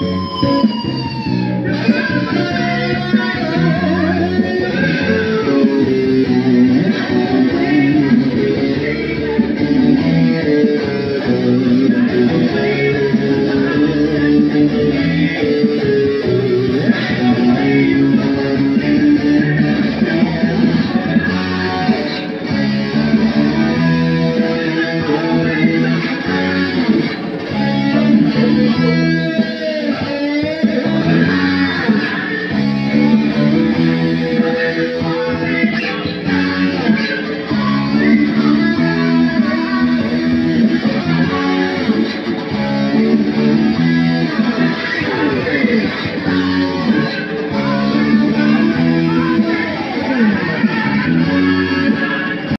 Música